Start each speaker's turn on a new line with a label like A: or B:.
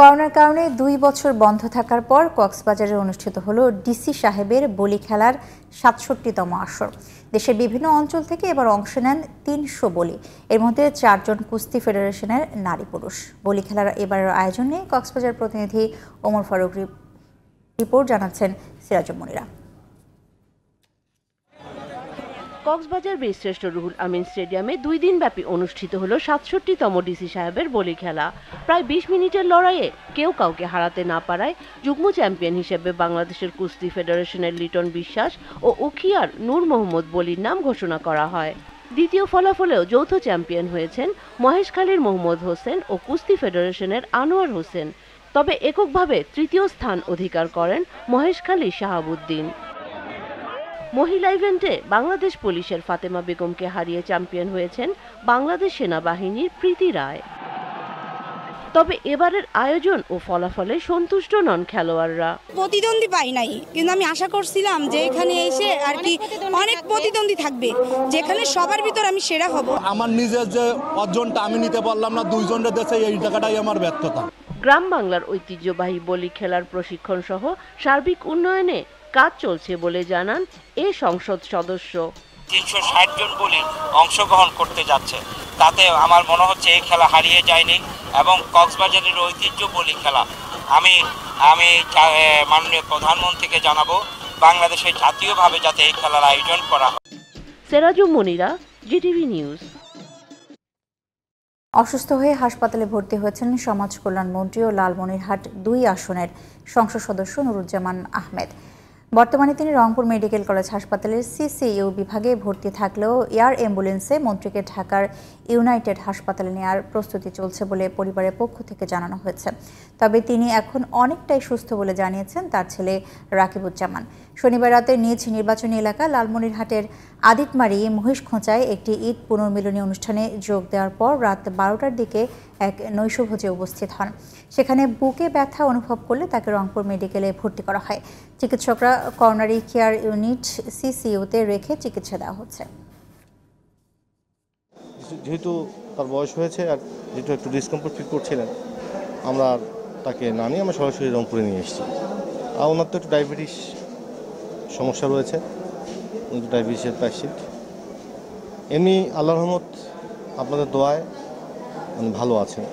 A: করোনার কারণে দুই বছর বন্ধ থাকার পর কক্সবাজারে অনুষ্ঠিত হল ডিসি সাহেবের বলি খেলার সাতষট্টিতম আসর। দেশের বিভিন্ন অঞ্চল থেকে এবার অংশ নেন তিনশো বলি। এর মধ্যে চারজন কুস্তি ফেডারেশনের নারী পুরুষ। বলি খেলার এবারের আয়োজনে কক্সবাজার প্রতিনিধি ওমর ফারুক রিপোর্ট জানাচ্ছেন সিরাজুল মনিরা
B: কক্সবাজার বীরশ্রেষ্ঠ রুহুল আমিন স্টেডিয়ামে দুই দিনব্যাপী অনুষ্ঠিত হলো সাতষট্টিতম ডিসি সাহেবের বলি খেলা। প্রায় বিশ মিনিটের লড়াইয়ে কেউ কাউকে হারাতে না পারায় যুগ্ম চ্যাম্পিয়ন হিসেবে বাংলাদেশের কুস্তি ফেডারেশনের লিটন বিশ্বাস ও উখিয়ার নূর মোহাম্মদ বলির নাম ঘোষণা করা হয়। দ্বিতীয় ফলাফলেও যৌথ চ্যাম্পিয়ন হয়েছেন মহেশখালীর মোহাম্মদ হোসেন ও কুস্তি ফেডারেশনের আনোয়ার হোসেন। তবে এককভাবে তৃতীয় স্থান অধিকার করেন মহেশখালী শাহাবুদ্দিন। মহিলা ইভেন্টে বাংলাদেশ পুলিশের ফাতেমা বেগমকে হারিয়ে চ্যাম্পিয়ন হয়েছেন বাংলাদেশ সেনাবাহিনীর প্রীতি রায়। তবে এবারের আয়োজন ও ফলাফলে সন্তুষ্ট নন খেলোয়াড়রা।
C: প্রতিদ্বন্দ্বী পাই নাই কিন্তু আমি আশা করছিলাম যে এখানে এসে আর কি অনেক প্রতিদ্বন্দ্বী থাকবে যেখানে সবার ভিতর আমি সেরা হব।
D: আমার নিজের যে অর্জনটা আমি নিতে পারলাম না দুইজনের দেশে এই জায়গাটাই আমার ব্যর্থতা।
B: গ্রাম বাংলার ঐতিহ্যবাহী বলি খেলার প্রশিক্ষণ সহ সার্বিক উন্নয়নে কাজ চলছে বলে জানান এ সংসদ সদস্য।
E: তিনশো ষাট জন বলি অংশগ্রহণ করতে যাচ্ছে। তাতে আমার মনে হচ্ছে এই খেলা হারিয়ে যায়নি এবং কক্সবাজারের ঐতিহ্য বলি খেলা। আমি আমি মাননীয় প্রধানমন্ত্রীকে জানাব বাংলাদেশে জাতীয়ভাবে যাতে এই খেলার আয়োজন করা হয়।
B: Seraju Monira GTV news.
A: অসুস্থ হয়ে হাসপাতালে ভর্তি হয়েছেন সমাজ কল্যাণ মন্ত্রী ও লালমনিরহাট দুই আসনের সংসদ সদস্য নুরুজ্জামান আহমেদ। বর্তমানে তিনি রংপুর মেডিকেল কলেজ হাসপাতালের সিসিইউ বিভাগে ভর্তি থাকলেও এয়ার অ্যাম্বুলেন্সে মন্ত্রীকে ঢাকার ইউনাইটেড হাসপাতালে নেওয়ার প্রস্তুতি চলছে বলে পরিবারের পক্ষ থেকে জানানো হয়েছে। তবে তিনি এখন অনেকটাই সুস্থ বলে জানিয়েছেন তার ছেলে রাকিবুজ্জামান। শনিবার রাতে নিজ নির্বাচনী এলাকা লালমনিরহাটের আদিতমারি মহিষখোঁচায় একটি ঈদ পুনর্মিলনী অনুষ্ঠানে যোগ দেওয়ার পর রাত বারোটার দিকে এক নৈশভোজে উপস্থিত হন। সেখানে বুকে ব্যথা অনুভব করলে তাকে রংপুর মেডিকেলে ভর্তি করা হয়। চিকিৎসকরা করোনারি কেয়ার ইউনিট সিসিইউতে রেখে চিকিৎসা দেওয়া হচ্ছে।
F: যেহেতু তার বয়স হয়েছে আর যেহেতু একটু ডিসকমফোর্ট ফিল করছিলেন, আমরা তাকে না নিয়ে আমরা সরাসরি রংপুরে নিয়ে এসেছি। আর ওনার তো একটু ডায়াবেটিস সমস্যা রয়েছে, উনি তো ডায়াবেটিসের পেশেন্ট এমনি আল্লাহ রহমত, আপনাদের দোয়ায় মানে ভালো আছেন।